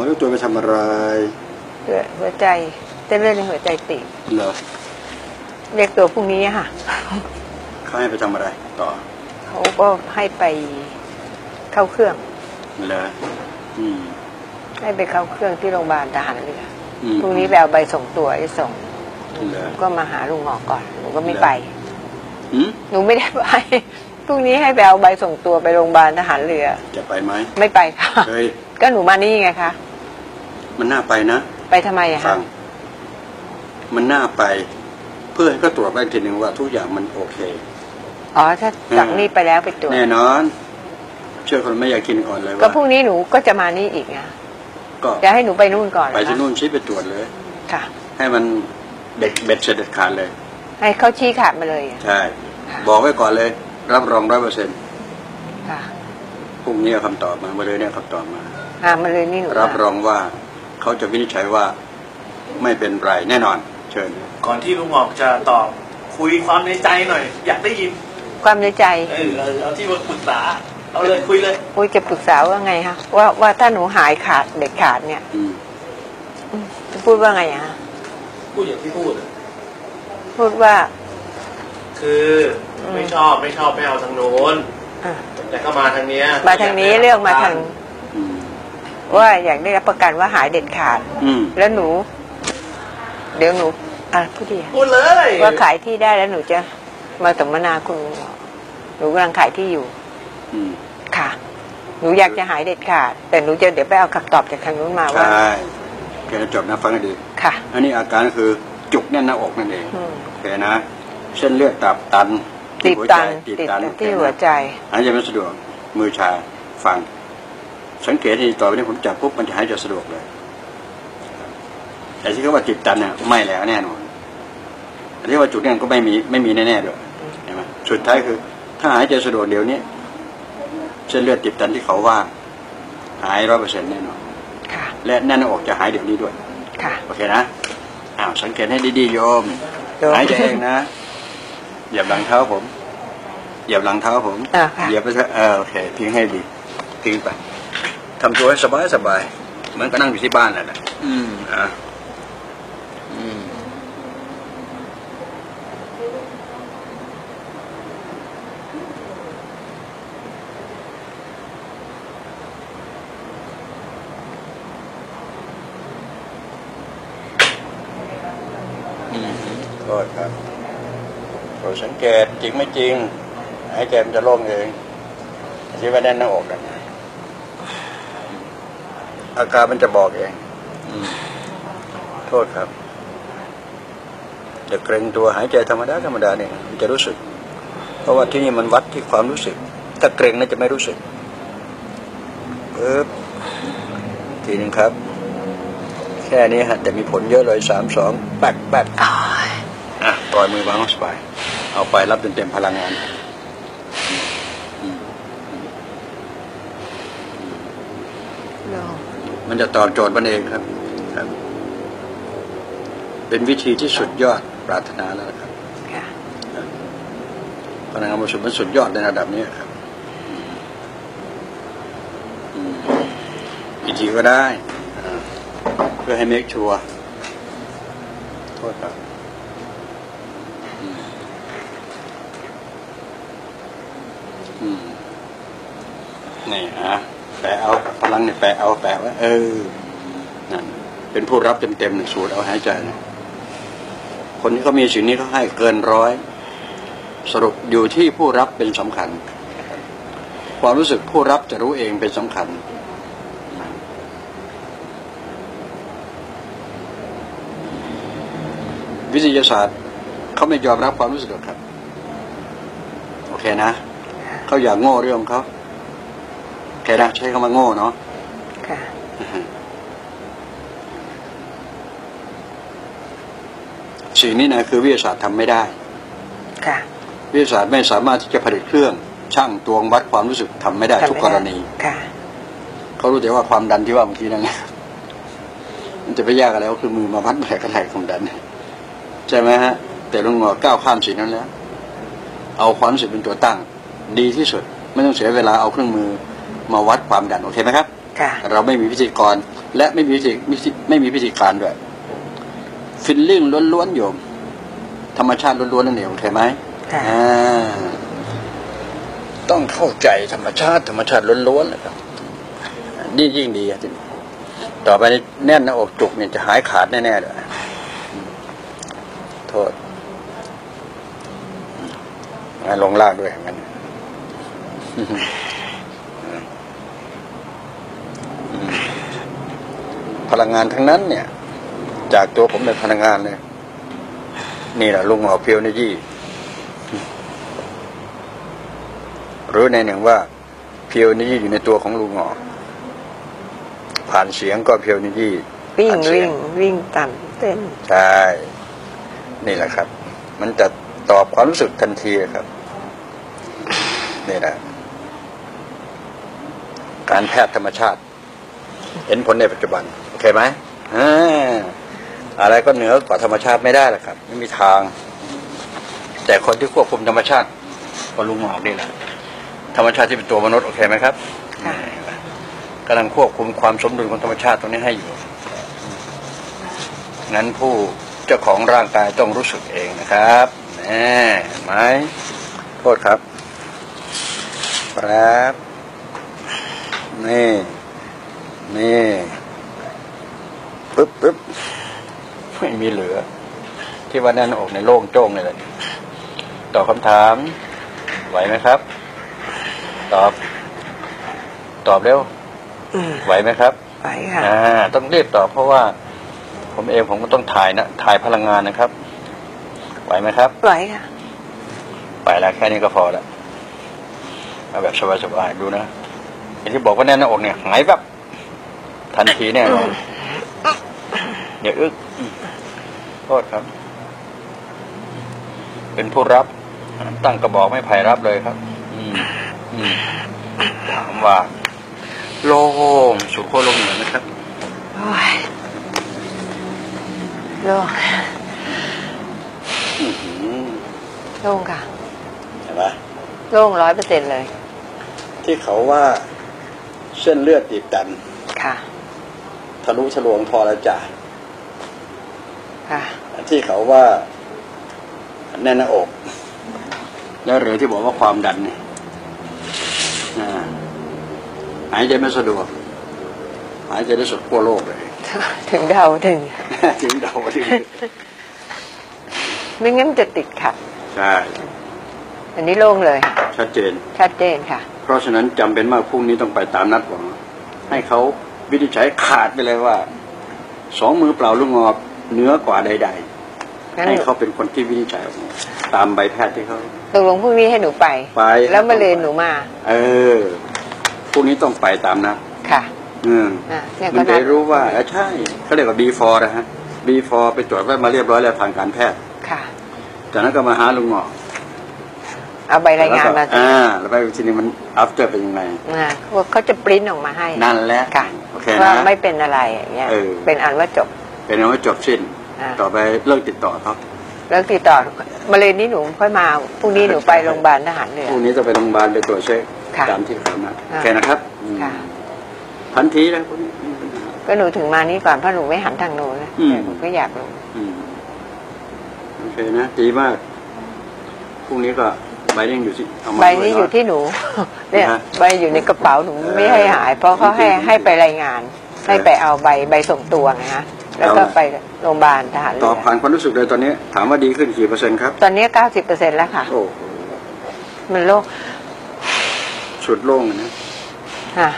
หมอรู้ตัวไปทำอะไรหัวหัวใจเต้นเลือดในหัวใจตีบเหรอเรียกตัวพรุ่งนี้อะค่ะเขาให้ไปทำอะไรต่อเขาก็ให้ไปเข้าเครื่องเหรออืมให้ไปเข้าเครื่องที่โรงพยาบาลทหารเรืออืมพรุ่งนี้ไปเอาใบส่งตัวไอ้ส่งเหรอก็มาหาลุงหมอก่อนหนูก็ไม่ไปอืมหนูไม่ได้ไปพรุ่งนี้ให้ไปเอาใบส่งตัวไปโรงพยาบาลทหารเรือ จะไปไหมไม่ไปค่ะเฮ้ยก็หนูมานี่ไงคะ มันน่าไปนะ ไปทำไมอะฟัคะงมันน่าไป เพื่อให้ก็ตรวจไปทีหนึ่งว่าทุกอย่างมันโอเค อ๋อ ถ้าจากนี่ไปแล้วไปตรวจแน่นอน เชื่อคนไม่อยากกินก่อนเลยก็ว่าพรุ่งนี้หนูก็จะมานี่อีกนะก็จะให้หนูไปนู่นก่อนเหรไปอที่คะนู่นชี้ไปตรวจเลย ค่ะ ให้มันเด็ดเบ็ดเสร็จเด็ดขาดเลย ให้เขาชี้ขาดมาเลยอะใช่ บอกไว้ก่อนเลย รับรองร้อยเปอร์เซ็นต์ค่ะพรุ่งนี้เอาคำตอบมาเมื่อเลยเนี่ยคำตอบมาอ่ามาเลยนี่หนูรับรองว่า เขาจะวินิจฉัยว่าไม่เป็นไรแน่นอน เชิญ ก่อนที่ลุงหมอกจะตอบคุยความในใจหน่อย อยากได้ยินความในใจ เออเอาเอาที่มาปรึกษาเอาเลยคุยเลยอุ้ยจะปรึกษาว่าไงคะว่าว่าถ้าหนูหายขาดเด็ดขาดเนี่ยอืมอืมจะพูดว่าไงอะคะพูดอย่างที่พูดอะพูดว่า คืออมไม่ชอบไม่ชอบไม่เอาทางโน้นอะแต่ก็มาทางเนี้ย มาทางนี้เลือกมาทางอืม ว่าอยากได้รับประกันว่าหายเด็ดขาด อืมแล้วหนู เดี๋ยวหนู อะพูดดีอะพูดเลยว่าขายที่ได้แล้วหนูจะมาสมนาคุณลุงหมอหนูกำลังขายที่อยู่ อืมค่ะ หนูอยากจะหายเด็ดขาด แต่หนูจะเดี๋ยวไปเอาคำตอบจากทางนู้นมาใชว่า่แกจะจบนะฟังให้ดี ค่ะ อันนี้อาการก็คือจุกแน่นหน้าอกนั่นเองอืม โอเคนะ เส้นเลือดตับตันติดหัวตัใจนติดติดตันที่หัวใจ หายใจไม่สะดวกมือชาฟัง สังเกตให้ดีต่อไปนี้ผมจับปุ๊บมันจะหายใจสะดวกเลย แต่ที่เขาว่าติดตันเนี่ยไม่แล้วแน่นอนแต่ที่ว่าจุดนั้นก็ไม่มีไม่มีแน่ๆด้วยเห็นไหมสุดท้ายคือ ถ้าหายใจสะดวกเดี๋ยวนี้เส้นเลือดติดตันที่เขาว่า หายร้อยเปอร์เซ็นต์แน่นอนค่ะและแน่นหน้าอกจะหายเดี๋ยวนี้ด้วยค่ะโอเคนะอ้าวสังเกตให้ดีๆโยมโยมหายใจเองนะเหยียบหลังเท้าผมเหยียบหลังเท้าผมอ่าค่ะเหยียบไปเถอะเออโอเคทิ้งให้ดีทิ้งไป ทำตัวให้สบายสบายเหมือนก็นั่งอยู่ที่บ้านแหละนะอืมอะอืมอืมโทษครับโปรดสังเกตจริงไม่จริงหายใจมันจะโล่งเองที่ว่าแน่นหน้าอกนะ อาการมันจะบอกเองอโทษครับจะเกรงตัวหายใจธรรมดาธรรมดาเนี่ยมันจะรู้สึก เพราะว่าที่นี่มันวัดที่ความรู้สึก ถ้าเกรงน่าจะไม่รู้สึกปึ๊บทีหนึ่งครับ แค่นี้ฮะแต่มีผลเยอะเลยสามสองแป๊กแป๊กอ๋ออะปล่อยมือวางสบาย เอาไปรับเต็มๆพลังงานอืม โล่ง มันจะตอบโจทย์มันเองครับครับ เป็นวิธีที่สุดยอดปรารถนาแล้วนะครับค่ะพลังงานบริสุทธิ์มันสุดยอดในระดับนี้ครับอืมอีกทีก็ได้อ่าเพื่อให้เมคชัวร์โทษครับอืมอืมนี่อะแปะเอา พลังเนี่ยแปะเอาแปะไว้เออนั่นเป็นผู้รับเต็มๆสูดเอาหายใจนะคนที่เขามีสิ่งนี้เขาให้เกินร้อย สรุปอยู่ที่ผู้รับเป็นสำคัญ ความรู้สึกผู้รับจะรู้เองเป็นสำคัญ วิทยาศาสตร์เขาไม่ยอมรับความรู้สึกหรอกครับ โอเคนะ เขาอยากโง่เรื่องเขา โอเคนะใช้คำว่าโง่เนาะค่ะสิ่งนี้นะคือวิทยาศาสตร์ทำไม่ได้ ค่ะ วิทยาศาสตร์ไม่สามารถที่จะผลิตเครื่องช่างตวงวัดความรู้สึกทำไม่ได้ทุกกรณี ค่ะ เขารู้แต่ว่าความดันที่ว่าเมื่อกี้นั่นไงมันจะไปยากอะไรก็คือมือมาวัดแผลกระไถความดันใช่ไหมฮะ แต่ลุงหมอก้าวข้ามสิ่งนั้นแล้ว เอาความรู้สึกเป็นตัวตั้ง ดีที่สุด ไม่ต้องเสียเวลาเอาเครื่องมือ มาวัดความดันโอเคไหมครับ ค่ะ เราไม่มีพิธีกร และไม่มีวิธีไม่มีไม่มีพิธีการด้วยฟิลลิ่งล้วนๆโยม ธรรมชาติล้วนๆนั่นเองโอเคไหมค่ะอ่าต้องเข้าใจธรรมชาติธรรมชาติล้วนๆเลยครับนี่ยิ่งดีอะทีนี้ต่อไปนี่แน่นหน้าอกจุกเนี่ยจะหายขาดแน่ๆเลยโทษงั้นลงล่างด้วยงั้น พลังงานทั้งนั้นเนี่ย จากตัวผมเป็นพลังงานเลย นี่แหละลุงหอเพียวนิยี่หรือในหนึ่งว่าเพียวนิยี่อยู่ในตัวของลุงหอผ่านเสียงก็เพียวนิยี่วิ่งผ่านเสียวิ่งวิ่งต่ำเต้นใช่นี่แหละครับ มันจะตอบความรู้สึกทันทีครับ นี่แหละการแพทย์ธรรมชาติ เห็นผลในปัจจุบัน โอเคไหมอ่าอะไรก็เหนือกว่าธรรมชาติไม่ได้หรอกครับ ไม่มีทาง แต่คนที่ควบคุมธรรมชาติ ก็ลุงหอกนี่แหละธรรมชาติที่เป็นตัวมนุษย์โอเคไหมครับค่ะกำลังควบคุมความสมดุลของธรรมชาติตรงนี้ให้อยู่งั้นผู้เจ้าของร่างกายต้องรู้สึกเองนะครับแน่เห็นไหมโทษครับครับนี่ นี่ ปึ๊บปึ๊บไม่มีเหลือ ที่ว่าแน่นอกในโล่งโจ้งเลยเลยตอบคำถาม ไหวไหมครับ ตอบ ตอบเร็วอืมไหวไหมครับไปค่ะอ่าต้องรีบตอบเพราะว่า ผมเองผมก็ต้องถ่ายนะถ่ายพลังงานนะครับ ไหวไหมครับไหวค่ะไปแล้วแค่นี้ก็พอแล้วเอาแบบสบายๆดูนะอย่างที่บอกว่าแน่นหน้าอกเนี่ยหายแบบทันทีแน่นอน อย่าอึกอืมโทษครับ เป็นผู้รับ ตั้งกระบอกไม่ไผ่รับเลยครับ อืมอืมถามว่า โล่งสุดขั้วโลกเหนือนะครับโอ้ยโล่งอืมโล่งค่ะเห็นไหมโล่งร้อยเปอร์เซ็นเลย ที่เขาว่าเส้นเลือดตีบตัน ค่ะ ทะลุทะลวงพอแล้วจ่าค่ะ ที่เขาว่าแน่นหน้าอก แล้วหรือที่บอกว่าความดันเนี่ยอ่าหายใจไม่สะดวก หายใจได้สุดขั้วโลกเลย ถึงเดาถึง ถึงเดาถึงไม่งั้นจะติดขัดใช่ อันนี้โล่งเลย ชัดเจน ชัดเจนค่ะ เพราะฉะนั้นจำเป็นมากพรุ่งนี้ต้องไปตามนัดหวังให้เขาวินิจฉัยขาดไปเลยว่า สองมือเปล่าลูกงอก เหนือกว่าใด งั้ๆนให้เขาเป็นคนที่วินิจฉัยออกมาตามใบแพทย์ที่เขา ตกลงพรุ่งนี้ให้หนูไป ไป แล้วมาเลยนหนูมา เออพรุ่งนี้ต้องไปตามนัดค่ะอืมอะเนี่ยมัก็นจะนัด ได้รู้ว่าเออใช่เขาเรียกว่า B4 นะฮะ B4 ไปตรวจไว้มาเรียบร้อยแล้วทางการแพทย์ ค่ะ จากนั้นก็มาหาลุงหมอเอาใบรายงานมาแล้วก็อ่าแล้วไปทีนี้มัน after เป็นยังไง อ่าเขาเขาจะปริ้นออกมาให้นั่นแหละค่ะโอเคว่านะไม่เป็นอะไรอย่างเงี้ยเออ เป็นอันว่าจบ เป็นเอาไว้จบสิ้น อ่า ต่อไปเลิกติดต่อเขาแล้วติดต่อมาเลยนี่หนูค่อยมาพรุ่งนี้หนูไปโรงพยาบาลทหารเรือพรุ่งนี้จะไปโรงพยาบาลไปตรวจเช็คค่ะตามที่เขานัดอ่า โอเคนะครับอืมค่ะทันทีนะพวกนี้ไม่มีปัญหา ก็หนูถึงมานี่ก่อนเพราะหนูไม่หันทางโน้นนะอืมแต่หนูก็อยากรู้อืมโอเคนะดีมากพรุ่งนี้ก็ใบนี้ยังอยู่ที่เอามาใบด้วยนี้เะอยู่ที่หนู เนี่ยนะฮะใบอยู่ในกระเป๋าหนูไม่ให้หาย เพราะเขาให้จริงๆให้ไปรายงาน ให้ไปเอาใบใบส่งตัวไงฮะ แล้วก็เอาล่ะไปโรงพยาบาลทหารเรืตอบอผ่านความรู้สึกเลยตอนนี้ถามว่าดีขึ้นกี่เปอร์เซ็นต์ครับ ตอนนี้เก้าสิบเปอร์เซ็นแล้วค่ะ โอ้โหมันโล่งสุดโล่งเลยนะ ค่ะ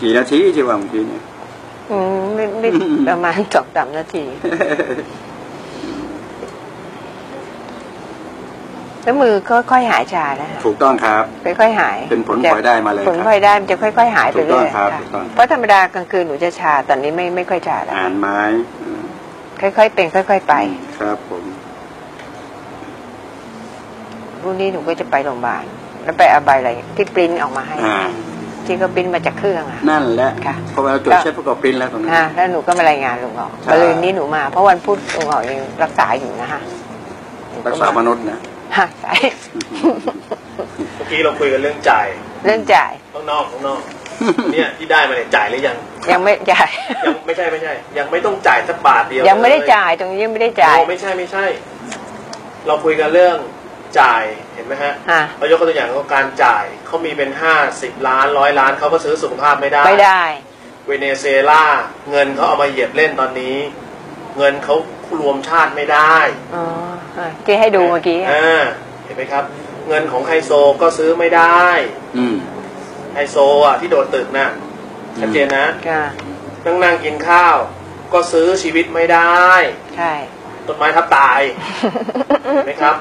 กี่นาทีที่ว่าเมื่อกี้เนี่ย อืมไม่ไม่ประมาณสองสามนาที แล้วมือก็ค่อยหายชาแล้วฮะถูกต้องครับ ค่อยๆหายเป็นผลพลอยได้มาเลยผลครับพลอยได้มันจะค่อย ๆ หายไปถูกต้เรื่องอยครับค่ะถูกต้องเพราะธรรมดากลางคืนหนูจะชาตอนนี้ไม่ไม่ค่อยชาแล้วอ่านไม้อืมค่อยๆเป็นค่อย ๆ ไป ครับผมพรุ่งนี้หนูก็จะไปโรงพยาบาลแล้วไปเอาใบอะไรที่ปริ้นออกมาให้อ่าที่ก็ปริ้นมาจากเครื่องอะนั่นแหละค่ะเพราะว่าเราตรวจเช็คประกอบปริ้นแล้วตรงนี้อ่าแล้วหนูก็มารายงานลุงออกใช่มาเลยนี้หนูมา เพราะวันพุธลุงออกยังรักษาอยู่นะคะหนูรักษามนุษย์นะ ฮะใช่เมื่อกี้เราคุยกันเรื่องจ่ายเรื่องจ่าย ข้างนอกข้างนอก เนี่ยที่ได้มาเนี่ยจ่ายหรือยัง ยังไม่จ่าย ยังไม่ใช่ไม่ใช่ ยังไม่ต้องจ่ายสักบาทเดียวยังไม่ได้เลจ่ายตรงนี้ยังไม่ได้จ่ายโอ้ไม่ใช่ไม่ใช่ เราคุยกันเรื่องจ่ายเห็นไหมฮะฮะ เรายกตัวอย่างของการจ่ายเขามีเป็นห้าสิบล้านร้อยล้านเขาก็ซื้อสุขภาพไม่ได้ ไม่ได้ เวเนซุเอลาเงินเขาเอามาเหยียบเล่นตอนนี้ เงินเขา รวมชาติไม่ได้อ๋อฮะที่ให้ดูเมื่อกี้อะอ่าเห็นไหมครับ เงินของไฮโซก็ซื้อไม่ได้อืม ไฮโซอะที่โดดตึกน่ะชัดเจนนะค่ะนั่งนั่งกินข้าว ก็ซื้อชีวิตไม่ได้ใช่ ต้นไม้ทับตายเห็นไหมครับ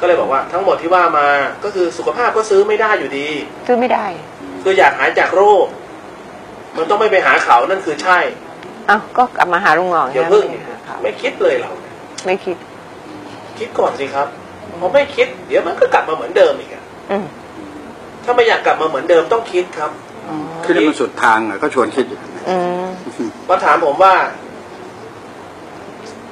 ก็เลยบอกว่าทั้งหมดที่ว่ามาก็คือสุขภาพก็ซื้อไม่ได้อยู่ดี ซื้อไม่ได้คืออยากหายจากโรค มันต้องไม่ไปหาเขานั่นคือใช่ เอ้าก็กลับมาหาลุงหงอกอย่านะเพิ่งเไม่คิดเลยเรา ไม่คิด คิดก่อนสิครับพอไม่คิด เดี๋ยวมันก็กลับมาเหมือนเดิมอีกอะอืมถ้าไม่อยากกลับมาเหมือนเดิมต้องคิดครับอ๋อคิดให้มันสุดทางอะก็ชวนคิดอยู่อืมมาถามผมว่า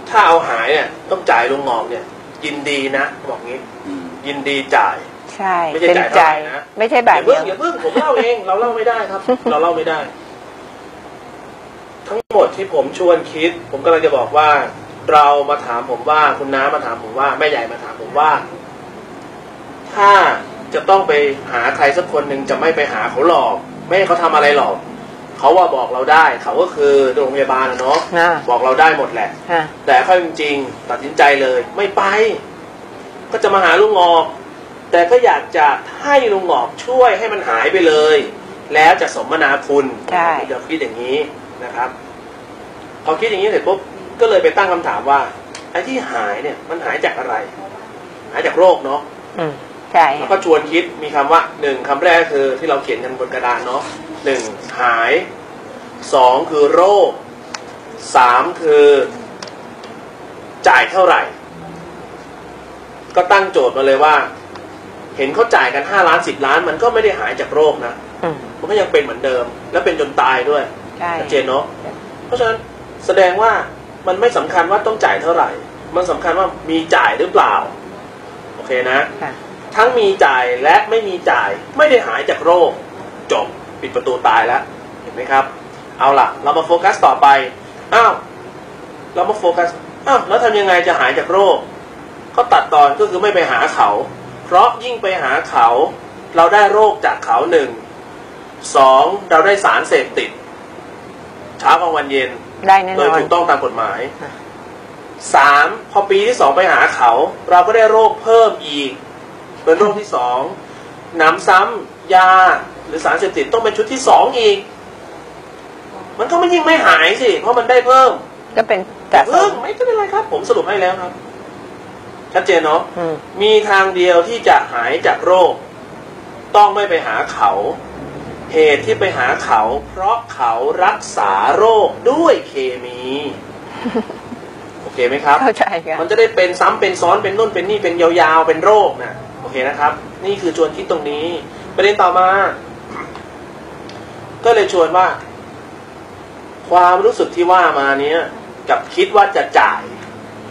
ถ้าเอาหายเนี่ยต้องจ่ายลุงงอกเนี่ย ยินดีนะบอกงี้อืมยินดีจ่าย ใช่ ไม่ใช่เต็มจ่ายใจ เท่าไหร่นะ ไม่ใช่อแบบย่าเพิ่งอเดียย่าวเพิ่งผมเล่าเอง เราเล่าไม่ได้ครับ เราเล่าไม่ได้ ทั้งหมดที่ผมชวนคิด ผมกำลังจะบอกว่า เรามาถามผมว่าคุณน้ามาถามผมว่าแม่ใหญ่มาถามผมว่า ถ้าจะต้องไปหาใครสักคนหนึ่งจะไม่ไปหาเขาหลอก ไม่ให้เขาทำอะไรหรอก เขาว่าบอกเราได้ เขาก็คือโรงพยาบาลนะเนาะนะบอกเราได้หมดแหละฮะแต่ค่อยจริงๆตัดสินใจเลย ไม่ไป ก็จะมาหาลุงงอก แต่ก็อยากจะให้ลุงงอกช่วยให้มันหายไปเลย แล้วจะสมนาคุณใช่ เดี๋ยวคิดอย่างนี้ นะครับพอคิดอย่างนี้เสร็จปุ๊บก็เลยไปตั้งคำถามว่าไอ้ที่หายเนี่ยมันหายจากอะไร หายจากโรคเนาะอืมใช่แล้วก็ชวนคิดมีคำว่าหนึ่งคำแรกคือที่เราเขียนกันบนกระดานเนาะหนึ่งหายสองคือโรคสามคือจ่ายเท่าไหร่ ก็ตั้งโจทย์มาเลยว่า เห็นเขาจ่ายกันห้าล้านสิบล้าน มันก็ไม่ได้หายจากโรคนะอืมมันก็ยังเป็นเหมือนเดิม และเป็นจนตายด้วย ใช่ ชัดเจนเนาะเพราะฉะนั้นแสดงว่ามันไม่สำคัญว่าต้องจ่ายเท่าไหร่ มันสำคัญว่ามีจ่ายหรือเปล่า โอเคนะ ค่ะ ทั้งมีจ่ายและไม่มีจ่ายไม่ได้หายจากโรค จบปิดประตูตายแล้ว เห็นไหมครับ เอาล่ะ เรามาโฟกัสต่อไป อ้าว เรามาโฟกัส อ้าว แล้วทำยังไงจะหายจากโรค ก็ตัดตอนก็คือไม่ไปหาเขา เพราะยิ่งไปหาเขา เราได้โรคจากเขาหนึ่งสองเราได้สารเสพติด เช้ากลางวันเย็นได้แน่โดนยอนถูกต้องตามกฎหมายค่ะสามพอปีที่สองไปหาเขา เราก็ได้โรคเพิ่มอีก เป็นโรคที่สองหนำซ้ำยาหรือสารเสพติดต้องเป็นชุดที่สองอีก มันก็ไม่ยิ่งไม่หายสิ เพราะมันได้เพิ่ม ก็เป็นแต่สะสเพิ่มมไม่เป็นไรครับ ผมสรุปให้แล้วครับ ชัดเจนเนาะอืมมีทางเดียวที่จะหายจากโรค ต้องไม่ไปหาเขา เหตุที่ไปหาเขา เพราะเขารักษาโรคด้วยเคมี โอเคไหมครับ เข้าใจกันมันจะได้เป็นซ้ำเป็นซ้อนเป็นนู่นเป็นนี่เป็นยาวๆเป็นโรคนะโอเคนะครับ นี่คือชวนคิดตรงนี้ ประเด็นต่อมา ก็เลยชวนว่า ความรู้สึกที่ว่ามาเนี้ยกับคิดว่าจะจ่าย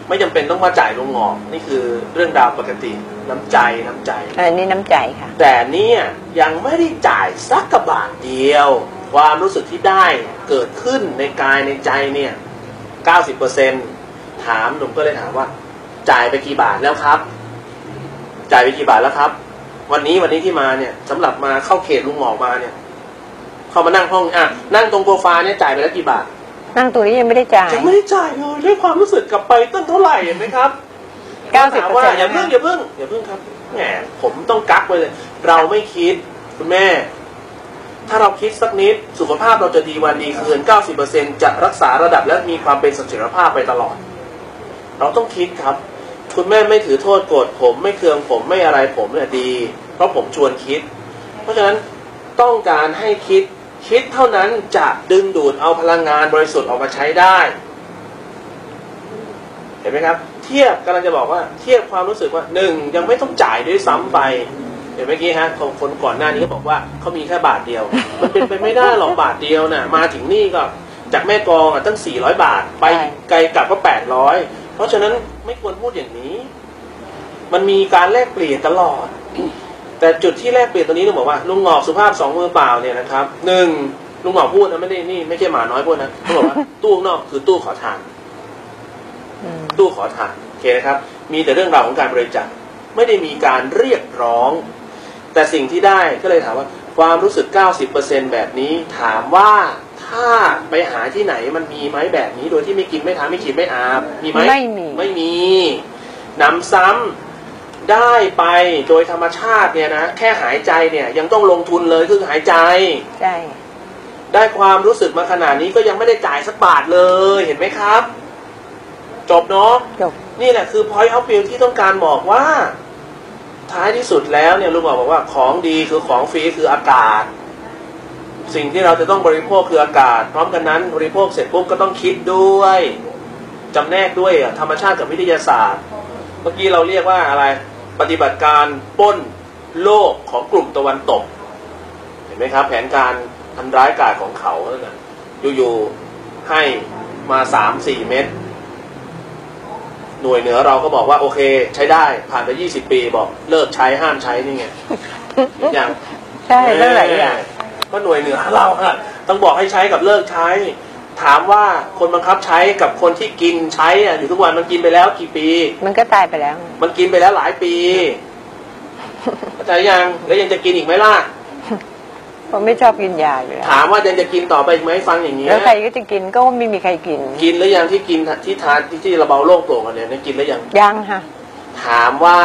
ไม่จำเป็นต้องมาจ่ายลงงอกนี่คือเรื่องราวปกติ น้ำใจน้ำใจอันนี้น้ำใจค่ะ แต่เนี่ยยังไม่ได้จ่ายสักกระบาทเดียว ความรู้สึกที่ได้เกิดขึ้นในกายในใจเนี่ย90%ถามหนุ่มก็เลยถามว่า จ่ายไปกี่บาทแล้วครับ จ่ายไปกี่บาทแล้วครับ วันนี้วันนี้ที่มาเนี่ยสำหรับมาเข้าเขตลุงหมอกมาเนี่ย เข้ามานั่งห้องอะนั่งตรงโซฟาเนี่ยจ่ายไปแล้วกี่บาทนั่งตัวนี้ยังไม่ได้จ่าย ยังไม่ได้จ่ายเลยด้วยความรู้สึกกลับไปตั้งเท่าไหร่เห็นไหมครับ เก้าสิบถามเปอร์ว่าเซ็นต์อย่าเพิ่งอย่าเพิ่งอย่าเพิ่งครับแหมผมต้องกักไว้เลย เราไม่คิดคุณแม่ ถ้าเราคิดสักนิดสุขภาพเราจะดีวันดีคืน 90%จะรักษาระดับและมีความเป็นเสถียรภาพไปตลอด เราต้องคิดครับ คุณแม่ไม่ถือโทษโกรธผมไม่เคืองผมไม่อะไรผมเนี่ยดี เพราะผมชวนคิด เพราะฉะนั้นต้องการให้คิดคิดเท่านั้นจะดึงดูดเอาพลังงานบริสุทธิ์ออกมาใช้ได้ เห็นไหมครับ ทียบกำลังจะบอกว่าเทียบความรู้สึกว่าหนึ่งยังไม่ต้องจ่ายด้วยซ้ำไปเห็นเมื่อกี้ฮะคนคนก่อนหน้านี้ก็บอกว่าเขามีแค่บาทเดียว มันเป็นไปไม่ได้หรอกบาทเดียวน่ะมาถึงนี่ก็จากแม่กองอะตั้ง 400 บาท ไปไกลกลับก็ 800 เพราะฉะนั้นไม่ควรพูดอย่างนี้ มันมีการแลกเปลี่ยนตลอด แต่จุดที่แรกเปลี่ยนตัวนี้ต้องบอกว่าลุงหงอกสุภาพสองมือเปล่าเนี่ยนะครับหนึ่งลุงหงอกพูดนะไม่ได้นี่ไม่ใช่หมาน้อยพูดนะเขาบอกว่าตู้นอกคือตู้ขอทาน ตู้ขอทานโอเคนะครับ มีแต่เรื่องราวของการบริจาคไม่ได้มีการเรียกร้อง แต่สิ่งที่ได้ก็เลยถามว่าความรู้สึก 90%แบบนี้ถามว่าถ้าไปหาที่ไหนมันมีไหมแบบนี้ โดยที่ไม่กินไม่ทานไม่ฉีดไม่อาบมีไหมไม่มีไม่มีหนำซ้ำได้ไปโดยธรรมชาติเนี่ยนะแค่หายใจเนี่ยยังต้องลงทุนเลยคือหายใจใช่ได้ความรู้สึกมาขนาดนี้ก็ยังไม่ได้จ่ายสักบาทเลยเห็นไหมครับ จบเนาะจบนี่แหละคือ point of view ที่ต้องการบอกว่า ท้ายที่สุดแล้วเนี่ยลุงบอกบอกว่าของดีคือของฟรีคืออากาศ สิ่งที่เราจะต้องบริโภคคืออากาศ พร้อมกันนั้นบริโภคเสร็จปุ๊บก็ต้องคิดด้วยจำแนกด้วยอะธรรมชาติกับวิทยาศาสตร์ เมื่อกี้เราเรียกว่าอะไรปฏิบัติการปล้นโลกของกลุ่มตะวันตก เห็นไหมครับ แผนการทำร้ายกาจของเขาเนี่ยนะอยู่ๆให้มาสามสี่เม็ด หน่วยเหนือเราก็บอกว่าโอเค ใช้ได้ผ่านไปยี่สิบปีบอกเลิกใช้ห้ามใช้นี่ไงอย่างใช่เรื่องหลายอย่างก็หน่วยเหนือเราอะต้องบอกให้ใช้กับเลิกใช้ ถามว่าคนบังคับใช้กับคนที่กินใช้อะอยู่ทุกวันมันกินไปแล้วกี่ปี มันก็ตายไปแล้ว มันกินไปแล้วหลายปีเข้าใจยังแล้วยังจะกินอีกไหมล่ะ เพราะไม่ชอบกินยาอยู่แล้วถามว่ายังจะกินต่อไปอีกไหมฟังอย่างนี้ยแล้วใครก็จะกินก็ไม่มีใครกิน กินหรือยังที่กินที่ทานที่ที่เราเบาโล่งโปร่งกันเนี่ยกินหรือยังยังค่ะถามว่า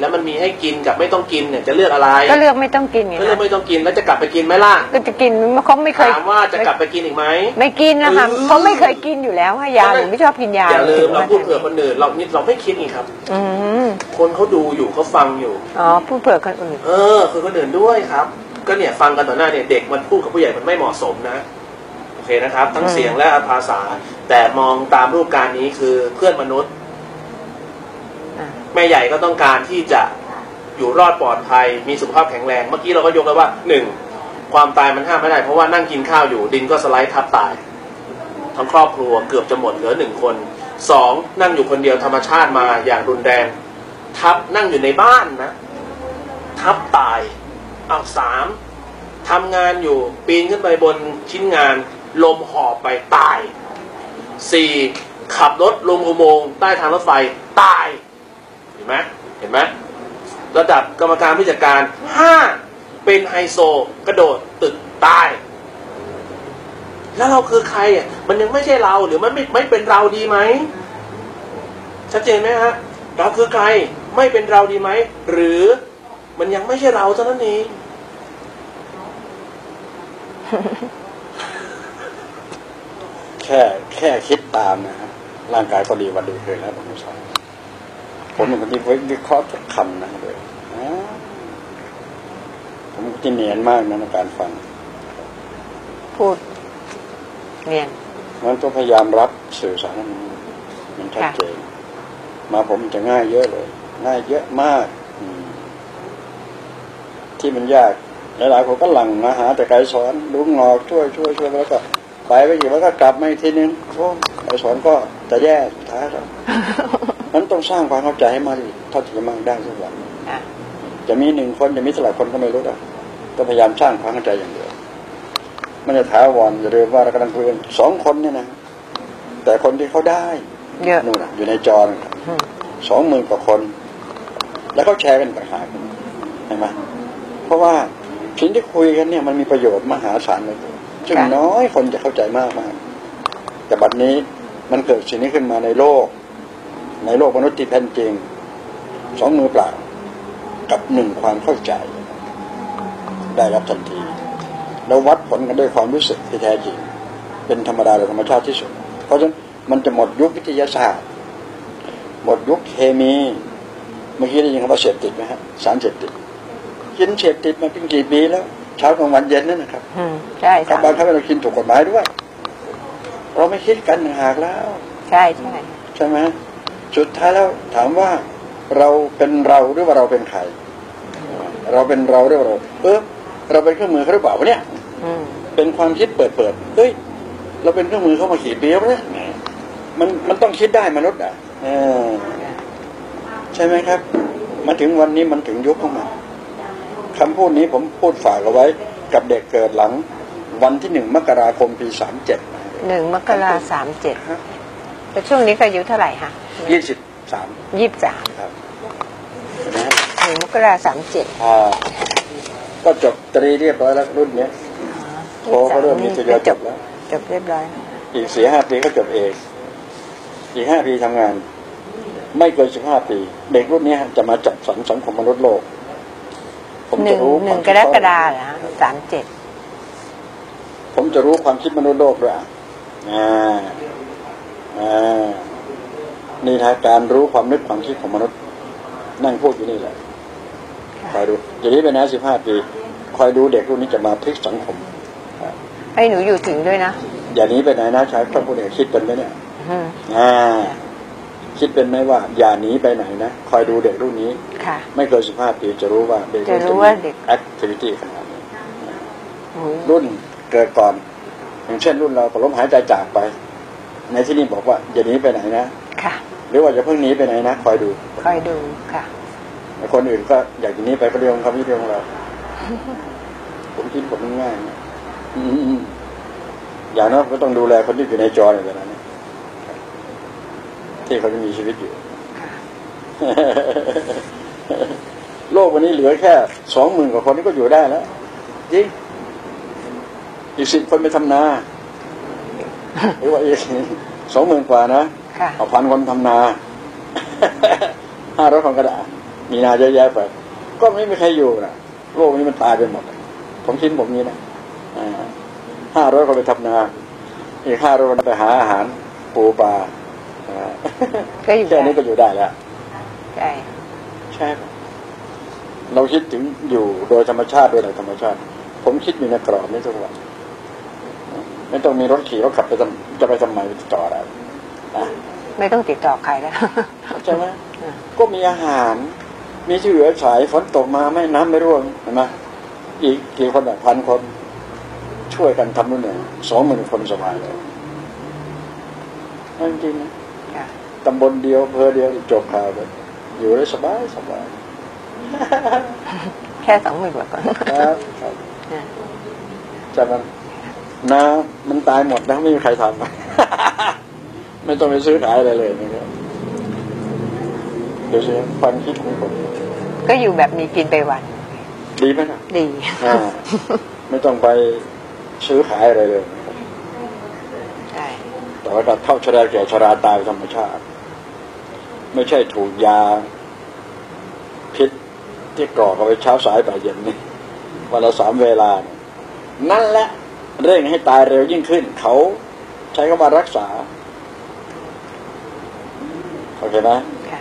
แล้วมันมีให้กินกับไม่ต้องกินเนี่ยจะเลือกอะไร ก็เลือกไม่ต้องกินไงก็เลือกคะไม่ต้องกินแล้วจะกลับไปกินไหมล่ะก็จะกินเขาไม่เคยถามว่าจะกลับไปกินอีกไหมไม่กินนะคะเออเขาไม่เคยกินอยู่แล้วค่ะยาหนูไม่ชอบกินยาอย่าลืมเราพูดเผื่อคนอื่นเรานี่เราไม่คิดนี่ครับอืมคนเขาดูอยู่เขาฟังอยู่อ๋อพูดเผื่อคนอื่น เออคือคนอื่นด้วยครับ ก็เนี่ยฟังกันต่อหน้าเนี่ยเด็กมันพูดกับผู้ใหญ่มันไม่เหมาะสมนะโอเคนะครับ ทั้งเสียงและภาษา แต่มองตามรูปการนี้คือเพื่อนมนุษย์อะแม่ใหญ่ก็ต้องการที่จะอยู่รอดปลอดภัยมีสุขภาพแข็งแรง เมื่อกี้เราก็ยกแล้วว่าหนึ่งความตายมันห้ามไม่ได้ เพราะว่านั่งกินข้าวอยู่ดินก็สไลด์ทับตาย ทั้งครอบครัวเกือบจะหมดเหลือหนึ่งคนสองนั่งอยู่คนเดียวธรรมชาติมาอย่างรุนแรงทับนั่งอยู่ในบ้านนะ ทับตาย เอาสามทำงานอยู่ปีนขึ้นไปบนชิ้นงาน ลมหอบไปตายสี่ขับรถลงอุโมงค์ใต้ทางรถไฟตาย เห็นไหมเห็นไหมระดับกรรมการผู้จัดการห้าเป็นไฮโซกระโดดตึกตาย แล้วเราคือใครอะมันยังไม่ใช่เราหรือมันไม่ไม่เป็นเราดีไหมชัดเจนไหมฮะเราคือใครไม่เป็นเราดีไหม หรือ มันยังไม่ใช่เราเท่านั้นเอง แค่แค่คิดตามนะฮะร่างกายก็ดีวันดีคืนแล้วผมสอนผมเป็นคนที่วิเคราะห์ทุกคำนะเลยอ่าผมที่เนียนมากนะในการฟัง พูด เนียนมันต้องพยายามรับสื่อสารให้มันมันชัดเจนมาผมจะง่ายเยอะเลย ง่ายเยอะมาก อืม ที่มันยาก หลายๆคนก็หลังมาหาแต่ไกรสอนลุงงอกช่วยช่วยช่วยแล้วก็ไปไปอีกแล้วก็กลับมาอีกทีนึงโอ้ไกรสอนก็จะแย่สุดท้ายแล้วนั้นต้องสร้างความเข้าใจให้มากที่เท่าที่จะมากได้สักวันอะจะมีหนึ่งคนจะมีเท่าไหร่คนก็ไม่รู้นะก็พยายามสร้างความเข้าใจอย่างเดียวมันจะถาวรอย่าลืมว่าเรากำลังคุยกันสองคนเนี่ยนะแต่คนที่เขาได้เยอะนู่นน่ะอยู่ในจอนะครับอืมสองหมื่นกว่าคน แล้วเขาแชร์กันต่างหากเห็นไหมเพ ราะว่าสิ่งที่คุยกันเนี่ยมันมีประโยชน์มหาศาลเลยซึ่งน้อยคนจะเข้าใจมากมากแต่บัดนี้มันเกิดสิ่งนี้ขึ้นมาในโลก ในโลกมนุษย์ที่แท้จริง สองมือเปล่า กับหนึ่งความเข้าใจ ได้รับทันที แล้ววัดผลกันด้วยความรู้สึกที่แท้จริง เป็นธรรมดาโดยธรรมชาติที่สุด เพราะฉะนั้นมันจะหมดยุควิทยาศาสตร์ หมดยุคเคมี เมื่อกี้ได้ยินคำว่าเสพติดไหมฮะสารเสพติด กินเสพติดมาเป็นกี่ปีแล้วเช้ากลางวันเย็นนั่นนะครับอืมใช่กัใช่บบางครั้งเรากินถูกกฎหมายด้วย เราไม่คิดกันต่างหากแล้ว ใช่ใช่ใช่ไหมสุดท้ายแล้วถามว่าเราเป็นเราหรือว่าเราเป็นใคร เราเป็นเราหรือว่าเราเออเราเป็นเครื่องมือเขาหรือเปล่าวะเนี่ยอืมเป็นความคิดเปิดเปิดเฮ้ยเราเป็นเครื่องมือเขามากี่ปีแล้วเนี่ยมันมันต้องคิดได้มนุษย์อะเออใช่ไหมครับ มาถึงวันนี้มันถึงยุคของมัน คำพูดนี้ผมพูดฝากเอาไว้ กับเด็กเกิดหลัง วันที่หนึ่งมกราคมปีสามเจ็ดหนึ่งมกราสามเจ็ดแต่ช่วงนี้ก็อายุเท่าไหร่คะยี่สิบสามยี่สิบสามครับนะฮะหนึ่งมกราสามเจ็ดอ่าก็จบตรีเรียบร้อยแล้วรุ่นเนี้ยโทก็เริ่มมีทยอยจบแล้วจบเรียบร้อย อีกสี่ห้าปีก็จบเอกอีกห้าปีทำงาน ไม่เกินสิบห้าปี เด็กรุ่นเนี้ยจะมาจัดสรรสังคมมนุษย์โลก ผมหจะนึ่งรู้หนึ่งควกมรคิกฎาเหรอสามเจ็ดผมจะรู้ความคิดมนุษย์โลกด้วยอะอ่าอ่านี่ทางการรู้ความนึกความคิดของมนุษย์ นั่งพูดอยู่นี่แหละคอยดูอย่างนี้เป็นนะสิบห้าปีคอยดูเด็กรุ่นนี้จะมาพลิกสังคม ให้หนูอยู่ถึงด้วยนะ อย่าหนี้ไปไหนนะชายพระพุทธเจ้าคิดเป็นไหมเนี่ย อืมอ่า คิดเป็นไหมว่าอย่าหนีไปไหนนะ คอยดูเด็กรุ่นนี้ ค่ะ ไม่เกินสิบห้าปีจะรู้ว่าเด็กจะรู้ว่าเด็กแอคทิวิตี้ขนาดนี้โอ้ยรุ่นเกิดก่อน อย่างเช่นรุ่นเราก็ล้มหายใจจากไป ในที่นี่บอกว่าอย่าหนีไปไหนนะค่ะ หรือว่าอย่าเพิ่งหนีไปไหนนะคอยดู คอยดูค่ะแต่คนอื่นก็อยากจะหนีไปก็เรื่องของเขาไม่เรื่องของเราผมคิดผมง่ายๆนะอืมอย่างนั้นก็ต้องดูแลคนที่อยู่ในจอในเวลานี้ ที่เขาจะมีชีวิตอยู่ โลกวันนี้เหลือแค่สองหมื่นกว่าคนนี่ก็อยู่ได้แล้วจริงอีกสิบคนไปทำนาหรือว่าอีกสองหมื่นกว่านะค่ะเอาพันคนทำนาห้าร้อยคนก็ได้มีนาเยอะแยะไปก็ไม่มีใครอยู่นะโลกนี้มันตายไปหมด ผมคิดผมนี้นะห้าร้อยคนไปทำนา อีกห้าร้อยคนไปหาอาหารปูปลาอ่า ก็อยู่แค่ได้นี้ก็อยู่ได้แล้วใช่ใช่ครับเราคิดถึงอยู่โดยธรรมชาติโดยหลักธรรมชาติ ผมคิดอยู่ในกรอบนี้ทุกวันไม่ต้องมีรถขี่รถขับไปทำจะไปทำไมไปติดต่ออะไรนะไม่ต้องติดต่อใครแล้วใช่ไหมก็มีอาหาร มีที่เหลือฉายฝนตกมาไม่น้ำไม่ร่วงเห็นไหมอีกกี่คนอะพันคน ช่วยกันทำนู่นเนี่ยสองหมื่นคนสบายเลยนั่นจริงนะค่ะ ตำบลเดียวอำเพอเดียวจบข่าวเลยอยู่ได้สบายสบายแค่สองหมื่นกว่าก่อนครับครับจากนั้นน้ำมันตายหมดนะไม่มีใครทำไม่ต้องไปซื้อขายอะไรเลยนะครับเดี๋ยวสิความคิดของผมก็อยู่แบบมีกินไปวัน ดีไหมนะดีอ่าไม่ต้องไปซื้อขายอะไรเลยใช่แต่ว่าถ้าเท่าชราแก่ชราตายธรรมชาติ ไม่ใช่ถูกยาพิษที่กรอกเอาไว้เช้าสายบ่ายเย็นนี่วันละสามเวลาเนี่ยนั่นแหละเร่งให้ตายเร็วยิ่งขึ้น เขาใช้คำว่ารักษาโอเคไหมค่ะ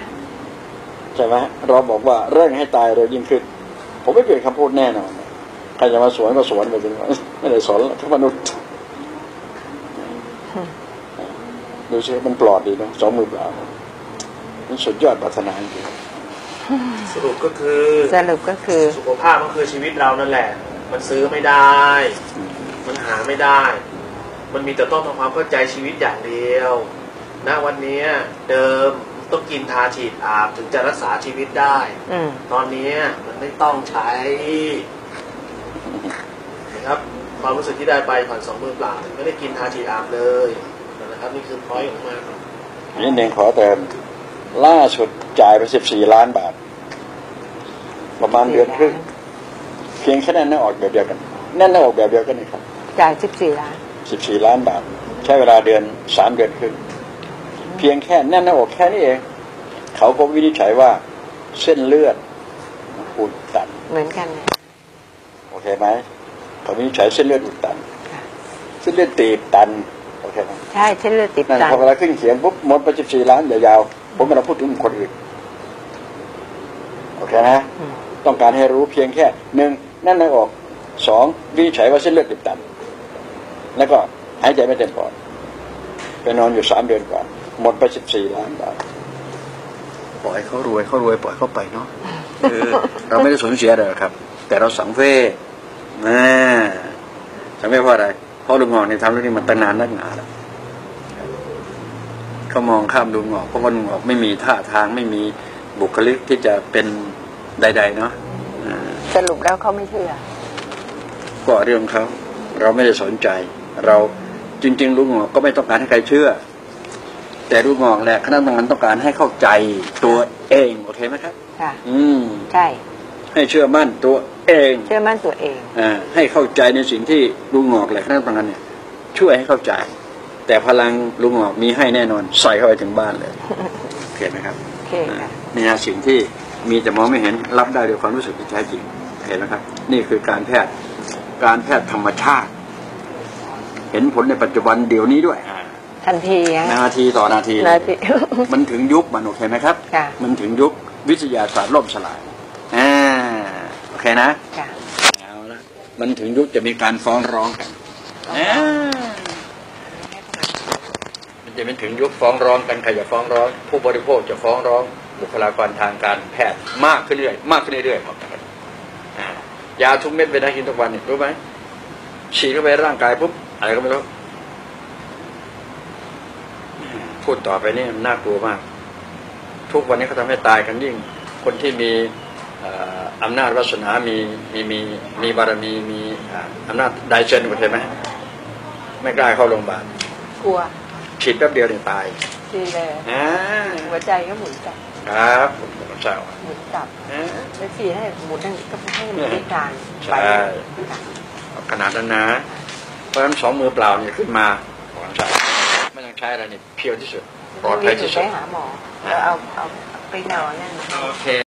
ใช่ไหมเราบอกว่าเร่งให้ตายเร็วยิ่งขึ้น ผมไม่เปลี่ยนคำพูดแน่นอนใครจะมาสวนก็สวนไปจริงๆไม่ได้สอนหรอกทุกมนุษย์ดูสิมันปลอดดีนะสองมือเปล่า มันสุดยอดปรารถนาจริงสรุปก็คือสรุปก็คือ สุขภาพก็คือชีวิตเรานั่นแหละ มันซื้อไม่ได้ มันหาไม่ได้ มันมีแต่ต้องทำความเข้าใจชีวิตอย่างเดียวณวันนี้เดิมต้องกินทาฉีดอาบถึงจะรักษาชีวิตได้อืมตอนนี้มันไม่ต้องใช้นะครับ ความรู้สึกที่ได้ไปผ่อนสองมือเปล่าไม่ได้กินทาฉีดอาบเลยนะครับ นี่คือพอยของมันนี่เองขอเติม ล่าสุดจ่ายไปสิบสี่ล้านบาท ประมาณเดือนครึ่งเพียงแค่นั้นนะออกแบบเดียวกัน นั่นนะออกแบบเดียวกันนี่ครับ จ่ายสิบสี่ล้านสิบสี่ล้านบาท ใช้เวลาเดือนสามเดือนครึ่งเพียงแค่แน่นหน้าอกแค่นี้เอง เขาก็วินิจฉัยว่าเส้นเลือดอุดตัน เหมือนกันเลยโอเคไหมเขาวินิจฉัยเส้นเลือดอุดตันค่ะเส้นเลือดตีบตันโอเคไหมใช่เส้นเลือดติดนั่นตันพอเวลาขึ้นเขียงปุ๊บหมดไปสิบสี่ล้านยาวๆ ผมกำลังพูดถึงคนอื่นโอเคนะอืมต้องการให้รู้เพียงแค่หนึ่งแน่นหน้าอกสองวินิจฉัยว่าเส้นเลือดติดตัน แล้วก็หายใจไม่เต็มปอดไปนอนอยู่สามเดือนกว่า หมดไปสิบสี่ล้านบาทปล่อยเขารวยเขารวยปล่อยเขาไปเนาะคือเราไม่ได้สูญเสียอะไรหรอกครับ แต่เราสังเวชนะสังเวชเพราะอะไรเพราะลุงงอกเนี่ยทำเรื่องนี้มาตั้งนานนักหนาแล้ว เขามองข้ามลุงงอกเพราะว่าลุงงอกไม่มีท่าทางไม่มีบุคลิกที่จะเป็นใด ๆ เนาะอ่าสรุปแล้วเขาไม่เชื่อก็เรื่องเขาเราไม่ได้สนใจ เราจริง ๆ ลุงหงอกก็ไม่ต้องการให้ใครเชื่อ แต่ลุงหงอกแหละคณะทำงานต้องการให้เข้าใจตัวเองโอเคไหมครับค่ะอืมใช่ให้เชื่อมั่นตัวเอง เชื่อมั่นตัวเองอ่าให้เข้าใจในสิ่งที่ลุงหงอกแหละคณะทำงานเนี่ย ช่วยให้เข้าใจ แต่พลังลุงหงอกมีให้แน่นอน ใส่เข้าไปถึงบ้านเลยโอเคไหมครับโอเคค่ะนี่นะสิ่งที่มีแต่มองไม่เห็นรับได้ด้วยความรู้สึกที่แท้จริงเห็นไหมครับ นี่คือการแพทย์การแพทย์ธรรมชาติ เห็นผลในปัจจุบันเดี๋ยวนี้ด้วยทันทีฮะนาทีต่อนาทีนาทีมันถึงยุคมันโอเคไหมครับค่ะมันถึงยุควิทยาศาสตร์ล่มสลายอ่าโอเคนะค่ะเอาละมันถึงยุคจะมีการฟ้องร้องกันอ่ามัน จะเป็นถึงยุคฟ้องร้องกันใครจะฟ้องร้อง ผู้บริโภคจะฟ้องร้อง บุคลากรทางการแพทย์มากขึ้นเรื่อยมากขึ้นเรื่อยๆครับยาทุกเม็ดเวลากินทุกวันเนี่ยรู้ไหมฉีดเข้าไปร่างกายปุ๊บอะไรก็ไม่รู้พูดต่อไปนี่น่ากลัวมาก ทุกวันนี้เขาทำให้ตายกันยิ่ง คนที่มีอำนาจวาสนามีมีมีมีบารมีมีอ่าอำนาจได้เชนหมดเลยไหมไม่กล้าเข้าโรงพยาบาลกลัว ฉีดแป๊บเดียวเนี่ยตายดีเลยอ่าหัวใจก็หมุนกลับครับผมเจ้าหมุนกลับอ่าแล้วทีให้หมุนนั่นก็ให้มันพิการใช่ไปค่ะขนาดนั้นนะเพราะฉะนั้นสองมือเปล่าเนี่ยขึ้นมาของใช้ไม่ต้องใช้อะไรนี่เพียวที่สุดปลอดภัยที่สุไปดหาหมอแล้วเอาเอาไปนอนนั่นโอเค